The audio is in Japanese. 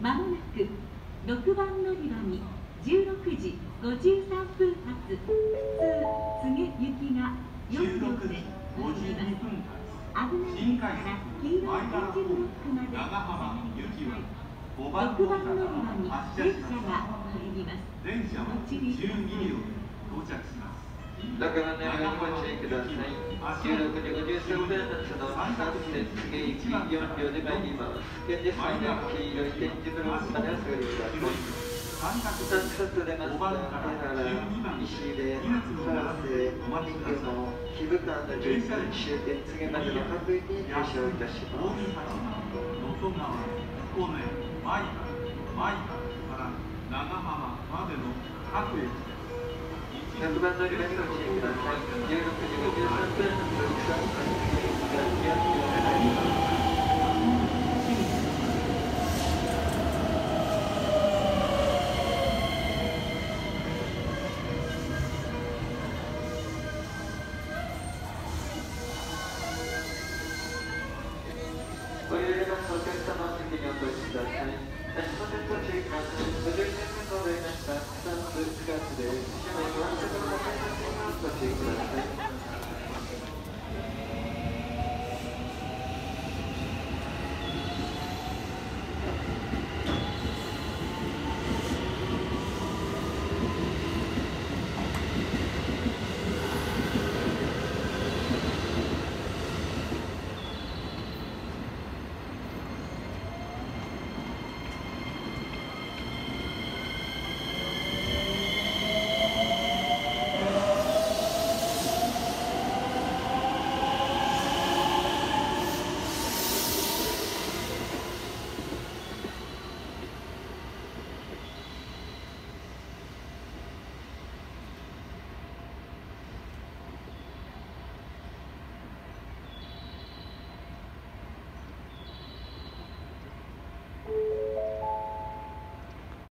まもなく6番乗り場に16時53分発普通柘行きが4両で乗ります危ないから黄色い点字ブロックまで6番乗り場に発車電します車が入ります6番乗り場にご注意ください。16時53分発の三線次行き4両で参ります。現在最大黄色い点字ブロックまでお座りください。三角三冊出ました。5番から江原、12番石出、川瀬、人魚の木部間の順終点告げまでの各駅に停車をいたします。能登川彦根舞香舞香から長浜までの各駅です6番乗り場にご注意ください。16時53分発の草津次行きが4両で参ります。ご利用でますお客様席にお越しください。足元にご注意ください。